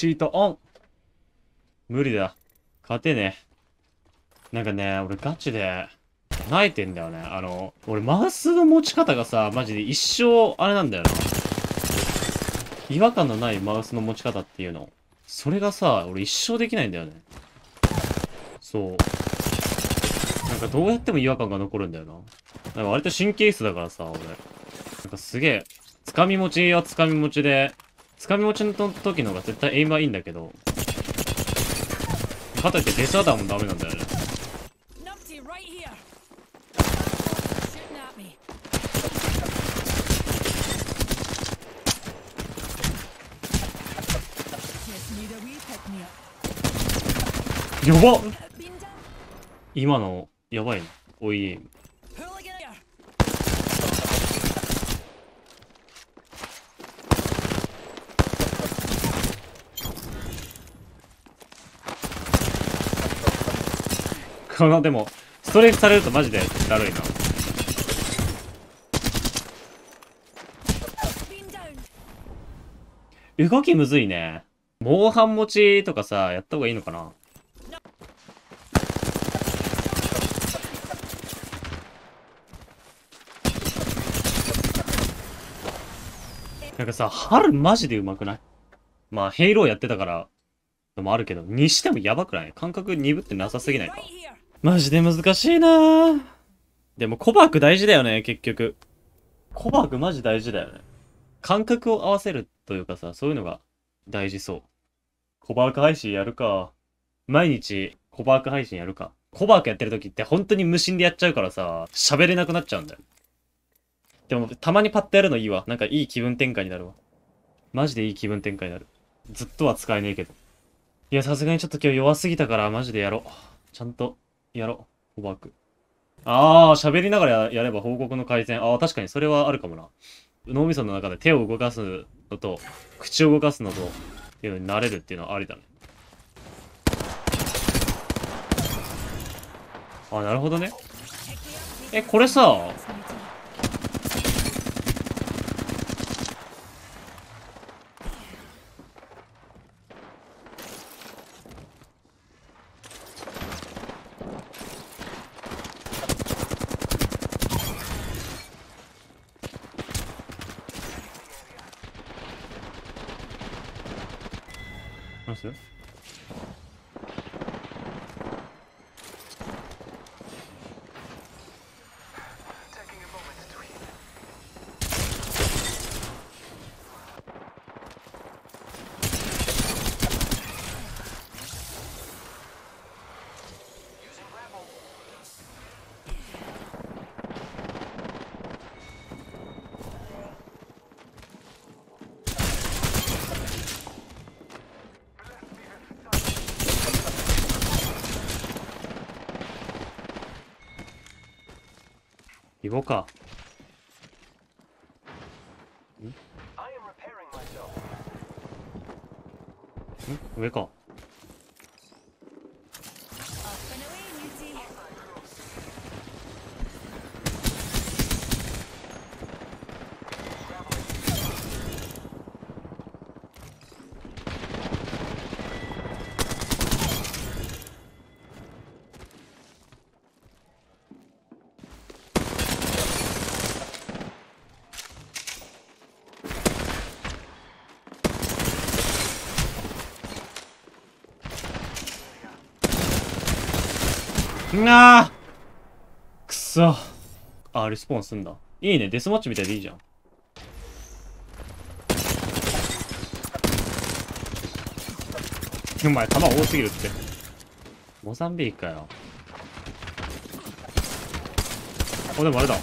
チートオン無理だ。勝てね。なんかね、俺ガチで、泣いてんだよね。あの、俺マウスの持ち方がさ、マジで一生、あれなんだよな。違和感のないマウスの持ち方っていうの。それがさ、俺一生できないんだよね。そう。なんかどうやっても違和感が残るんだよな。なんか割と神経質だからさ、俺。なんかすげえ、掴み持ちは掴み持ちで、つかみ持ちの時のが絶対エイムはいいんだけど。かといってデスアダーもダメなんだよね。やば今のやばいな、い、OEA。この、でも、ストレートされるとマジでだるいな。動きむずいね。猛反持ちとかさ、やった方がいいのかななんかさ、春マジで上手くない？まあ、ヘイローやってたから、のもあるけど、にしてもやばくない？感覚鈍ってなさすぎないか？マジで難しいなぁでもコバーク大事だよね、結局。コバークマジ大事だよね。感覚を合わせるというかさ、そういうのが大事そう。コバーク配信やるか。毎日コバーク配信やるか。コバークやってる時って本当に無心でやっちゃうからさ、喋れなくなっちゃうんだよ。でもたまにパッとやるのいいわ。なんかいい気分転換になるわ。マジでいい気分転換になる。ずっとは使えねえけど。いや、さすがにちょっと今日弱すぎたからマジでやろう。ちゃんとやろう。コバーク。ああ、喋りながらやれば報告の改善。ああ、確かにそれはあるかもな。脳みその中で手を動かすのと、口を動かすのと、っていうのになれるっていうのはありだね。ああ、なるほどね。ええ、これさ、なん行こうか。ん？上か。うわくそ。あ、リスポーンすんだ。いいね、デスマッチみたいでいいじゃん。お前、弾多すぎるって。モザンビークかよ。あ、でもあれだ。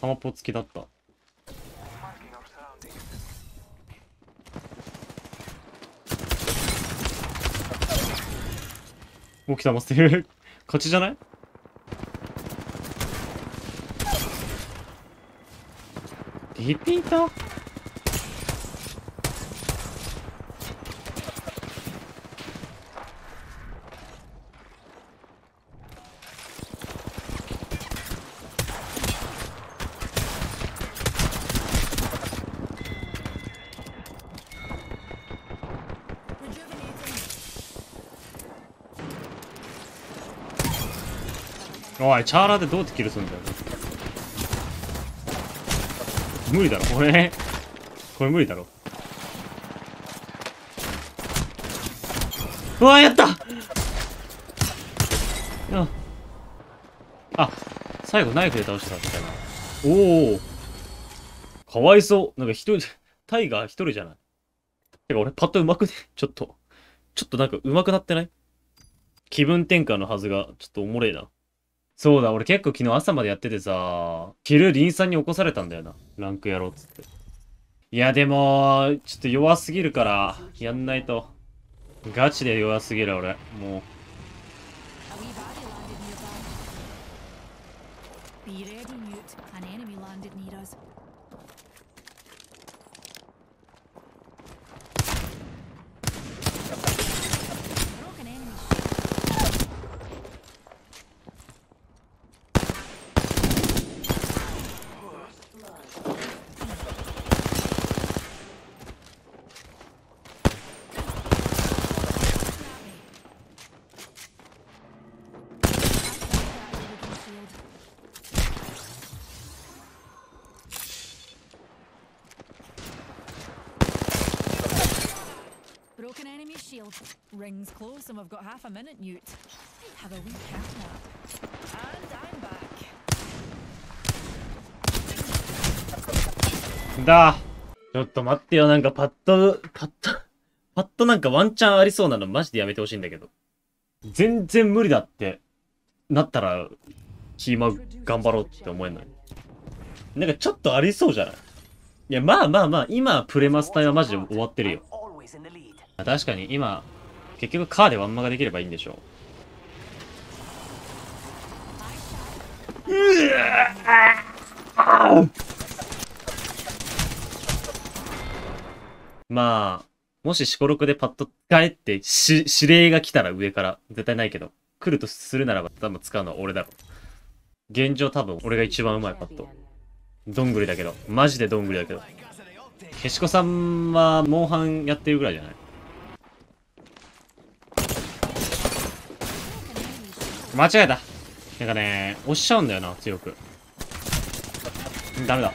弾っぽ付きだった。起きたもってる。勝ちじゃない？リピーター？おい、チャーラーでどうやってキルするんだよ。無理だろ、これ。これ無理だろ。うわ、やったあ、あ、最後ナイフで倒したみたいな。おおかわいそう。なんか一人、タイガー一人じゃない？てか俺パッと上手くね？ちょっと。ちょっとなんか上手くなってない？気分転換のはずが、ちょっとおもれえな。そうだ、俺結構昨日朝までやっててさ、昼リンさんに起こされたんだよな。ランクやろうっつって。いや、でも、ちょっと弱すぎるから、やんないと。ガチで弱すぎる、俺。もう Rings close and we've got half a minute, Newt. Have a wee cat nap. And I'm back. う、だちょっと待ってよ、なんかパッと、パッと、パッとなんかワンチャンありそうなのマジでやめてほしいんだけど。全然無理だって、なったら、キーマ頑張ろうって思えんのに。なんかちょっとありそうじゃない？いや、まあまあまあ、今、プレマスタイはマジで終わってるよ。確かに今、結局カーでワンマができればいいんでしょううわまあ、もし四五六でパッと使えってし指令が来たら上から、絶対ないけど、来るとするならば多分使うのは俺だろ。現状多分俺が一番うまいパッと。どんぐりだけど、マジでどんぐりだけど。けしこさんは、モンハンやってるぐらいじゃない？間違えた。なんかね、押しちゃうんだよな、強く。ダメだ。